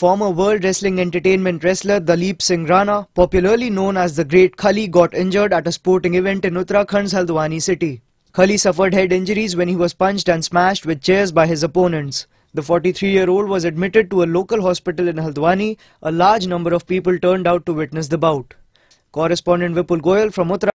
Former World Wrestling Entertainment wrestler Dalip Singh Rana, popularly known as the Great Khali, got injured at a sporting event in Uttarakhand's Haldwani city. Khali suffered head injuries when he was punched and smashed with chairs by his opponents. The 43-year-old was admitted to a local hospital in Haldwani. A large number of people turned out to witness the bout. Correspondent Vipul Goyal from Uttarakhand